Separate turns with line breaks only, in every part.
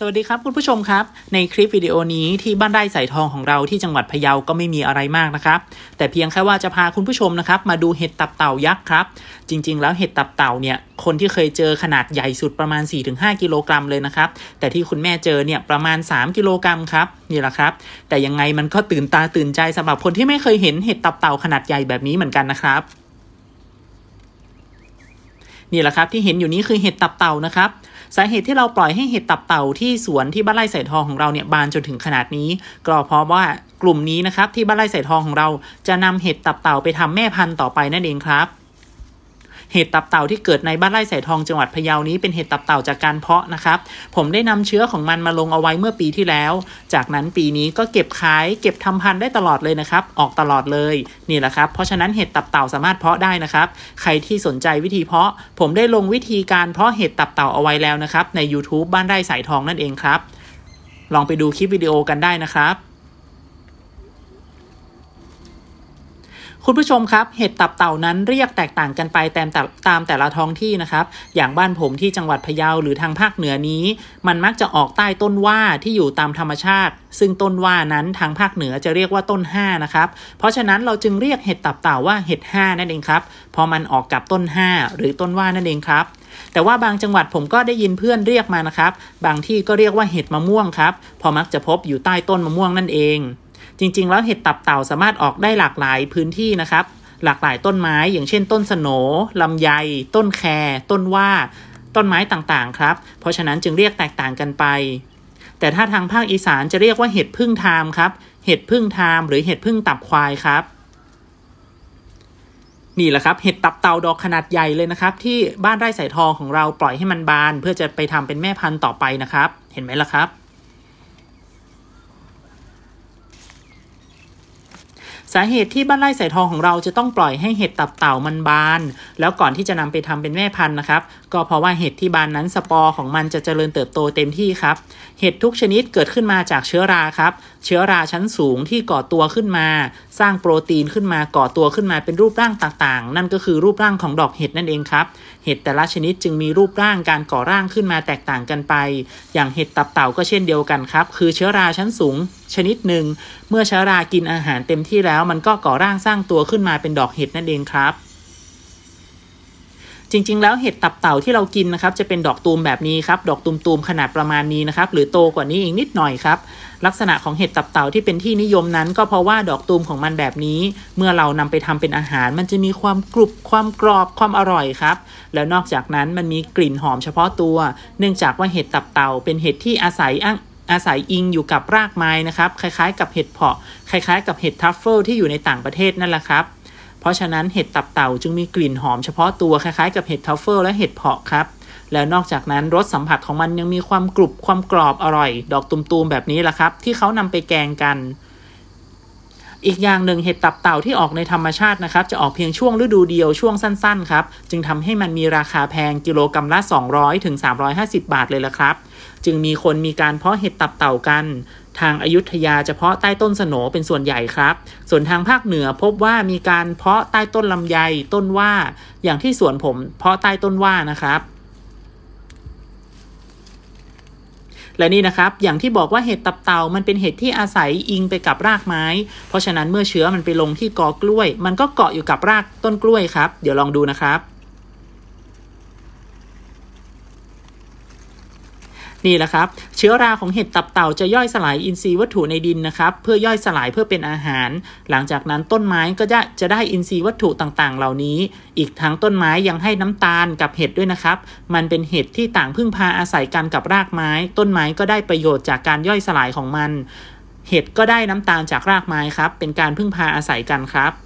สวัสดีครับคุณผู้ชมครับ ในคลิปวิดีโอนี้ที่บ้านไร่สายทองของเราที่จังหวัดพะเยาก็ไม่มีอะไรมากนะครับ แต่เพียงแค่ว่าจะพาคุณผู้ชมนะครับ มาดูเห็ดตับเต่ายักษ์ครับ จริง ๆ แล้วเห็ดตับเต่าเนี่ยคนที่เคยเจอขนาดใหญ่สุดประมาณ 4-5 กิโลกรัมเลยนะครับ แต่ที่คุณแม่เจอเนี่ยประมาณ 3 กิโลกรัมครับนี่แหละครับ แต่ยังไงมันก็ตื่นตาตื่นใจสำหรับคนที่ไม่เคยเห็นเห็ดตับเต่าขนาดใหญ่แบบนี้เหมือนกันนะครับ นี่แหละครับที่เห็นอยู่นี้คือเห็ดตับเต่านะครับสาเหตุที่เราปล่อยให้เห็ดตับเต่าที่สวนที่บ้านไร่ใส่ทองของเราเนี่ยบานจนถึงขนาดนี้ ก็เพราะว่ากลุ่มนี้นะครับที่บ้านไร่ใส่ทองของเรา จะนำเห็ดตับเต่าไปทำแม่พันธุ์ต่อไปนั่นเองครับ เห็ดตับเต่าที่เกิดในบ้านไร่สายทองจังหวัดพะเยานี้เป็นเห็ดตับเต่าจากการเพาะนะครับ ผมได้นำเชื้อของมันมาลงเอาไว้เมื่อปีที่แล้ว จากนั้นปีนี้ก็เก็บขาย เก็บทำพันธุ์ได้ตลอดเลยนะครับ ออกตลอดเลยนี่แหละครับ เพราะฉะนั้นเห็ดตับเต่าสามารถเพาะได้นะครับ ใครที่สนใจวิธีเพาะ ผมได้ลงวิธีการเพาะเห็ดตับเต่าเอาไว้แล้วนะครับใน YouTube บ้านไร่สายทองนั่นเองครับ ลองไปดูคลิปวิดีโอกันได้นะครับ คุณผู้ชมครับ เห็ดตับเต่านั้นเรียกแตกต่างกันไปตามตามแต่ละท้องที่นะครับ อย่างบ้านผมที่จังหวัดพะเยาหรือทางภาคเหนือนี้ มันมักจะออกใต้ต้นว่าที่อยู่ตามธรรมชาติ ซึ่งต้นว่านั้นทางภาคเหนือจะเรียกว่าต้นห้านะครับ เพราะฉะนั้นเราจึงเรียกเห็ดตับเต่าว่าเห็ดห้านั่นเองครับ พอมันออกกับต้นห้าหรือต้นว่านั่นเองครับแต่ว่าบางจังหวัดผมก็ได้ยินเพื่อนเรียกมานะครับ บางที่ก็เรียกว่าเห็ดมะม่วงครับ พอมักจะพบอยู่ใต้ต้นมะม่วงนั่นเอง จริง ๆ แล้วเห็ดตับเต่าสามารถออกได้หลากหลายพื้นที่นะครับ หลากหลายต้นไม้ อย่างเช่น ต้นสนลำไย ต้นแครต้นว่าต้นไม้ต่างๆ ครับ เพราะฉะนั้นจึงเรียกแตกต่างกันไป แต่ถ้าทางภาคอีสานจะเรียกว่าเห็ดพึ่งทามครับ เห็ดพึ่งทามหรือเห็ดพึ่งตับควายครับ นี่แหละครับเห็ดตับเต่าดอกขนาดใหญ่เลยนะครับ ที่บ้านไร่สายทองของเราปล่อยให้มันบาน เพื่อจะไปทำเป็นแม่พันธุ์ต่อไปนะครับ เห็นไหมล่ะครับ สาเหตุที่บ้านไร่สายทองของเราจะต้องปล่อยให้เห็ดตับเต่ามันบาน แล้วก่อนที่จะนำไปทำเป็นแม่พันธุ์นะครับ ก็เพราะว่าเห็ดที่บานนั้นสปอร์ของมันจะเจริญเติบโตเต็มที่ครับ เห็ดทุกชนิดเกิดขึ้นมาจากเชื้อราครับ เชื้อราชั้นสูงที่ก่อตัวขึ้นมา สร้างโปรตีนขึ้นมาก่อตัวขึ้นมาเป็นรูปร่างต่างๆ นั่นก็คือรูปร่างของดอกเห็ดนั่นเองครับ เห็ดแต่ละชนิดจึงมีรูปร่างการก่อร่างขึ้นมาแตกต่างกันไป อย่างเห็ดตับเต่าก็เช่นเดียวกันครับ คือเชื้อราชั้นสูงชนิดหนึ่ง เมื่อเชื้อรากินอาหารเต็มที่แล้ว มันก็ก่อร่างสร้างตัวขึ้นมาเป็นดอกเห็ดนั่นเองครับ จริง ๆ แล้วเห็ดตับเต่าที่เรากินนะครับ จะเป็นดอกตูมแบบนี้ครับ ดอกตูมๆขนาดประมาณนี้นะครับ หรือโตกว่านี้อีกนิดหน่อยครับ ลักษณะของเห็ดตับเต่าที่เป็นที่นิยมนั้น ก็เพราะว่าดอกตูมของมันแบบนี้ เมื่อเรานำไปทำเป็นอาหาร มันจะมีความกรุบความกรอบความอร่อยครับ แล้วนอกจากนั้นมันมีกลิ่นหอมเฉพาะตัว เนื่องจากว่าเห็ดตับเต่าเป็นเห็ดที่อาศัยอา อาศัยอิงอยู่กับรากไม้นะครับ คล้ายๆ กับเห็ดเผาะ คล้ายๆ กับเห็ดทรัฟเฟิลที่อยู่ในต่างประเทศนั่นแหละครับ เพราะฉะนั้นเห็ดตับเต่าจึงมีกลิ่นหอมเฉพาะตัวคล้ายๆ กับเห็ดทรัฟเฟิลและเห็ดเผาะครับ แล้วนอกจากนั้นรสสัมผัสของมันยังมีความกรุบความกรอบอร่อย ดอกตูมๆแบบนี้แหละครับ ที่เขานำไปแกงกันอีกอย่างหนึ่งเห็ดตับเต่าที่ออกในธรรมชาตินะครับ จะออกเพียงช่วงฤดูเดียวช่วงสั้น ๆ ครับ จึงทำให้มันมีราคาแพงกิโลกรัมละ 200ถึง350 บาทเลยละครับ จึงมีคนมีการเพาะเห็ดตับเต่ากัน ทางอยุธยาจะเพาะใต้ต้นโสนเป็นส่วนใหญ่ครับ ส่วนทางภาคเหนือพบว่ามีการเพาะใต้ต้นลำไยต้นว่า อย่างที่สวนผมเพาะใต้ต้นว่านะครับและนี่นะครับ อย่างที่บอกว่าเห็ดตับเต่ามันเป็นเห็ดที่อาศัยอิงไปกับรากไม้ เพราะฉะนั้นเมื่อเชื้อมันไปลงที่กอกล้วย มันก็เกาะอยู่กับรากต้นกล้วยครับ เดี๋ยวลองดูนะครับ นี่แหละครับ เชื้อราของเห็ดตับเต่าจะย่อยสลายอินทรีย์วัตถุในดินนะครับ เพื่อย่อยสลายเพื่อเป็นอาหาร หลังจากนั้นต้นไม้ก็จะจะได้อินทรีย์วัตถุต่างๆ เหล่านี้ อีกทั้งต้นไม้ยังให้น้ำตาลกับเห็ดด้วยนะครับ มันเป็นเห็ดที่ต่างพึ่งพาอาศัยกันกับรากไม้ ต้นไม้ก็ได้ประโยชน์จากการย่อยสลายของมัน เห็ดก็ได้น้ำตาลจากรากไม้ครับ เป็นการพึ่งพาอาศัยกันครับ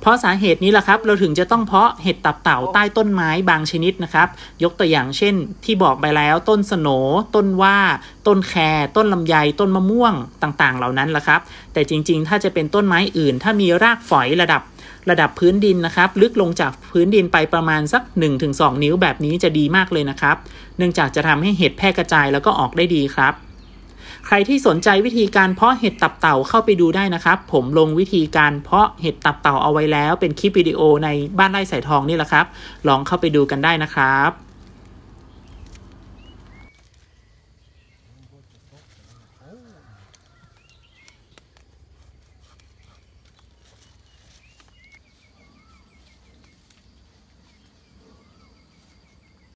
เพราะสาเหตุนี้แหละครับเราถึงจะต้องเพาะเห็ดตับเต่าใต้ต้นไม้บางชนิดนะครับ ยกตัวอย่างเช่น ที่บอกไปแล้วต้นสนต้นว่า ต้นแครต้นลำไยต้นมะม่วงต่างๆ เหล่านั้นแหละครับ แต่จริงๆ ถ้าจะเป็นต้นไม้อื่น ถ้ามีรากฝอยระดับระดับพื้นดินนะครับ ลึกลงจากพื้นดินไปประมาณสัก 1-2 นิ้วแบบนี้จะดีมากเลยนะครับ เนื่องจากจะทำให้เห็ดแพร่กระจายแล้วก็ออกได้ดีครับ ใครที่สนใจวิธีการเพาะเห็ดตับเต่าเข้าไปดูได้นะครับ ผมลงวิธีการเพาะเห็ดตับเต่าเอาไว้แล้ว เป็นคลิปวิดีโอในบ้านไร่สายทองนี่แหละครับ ลองเข้าไปดูกันได้นะครับ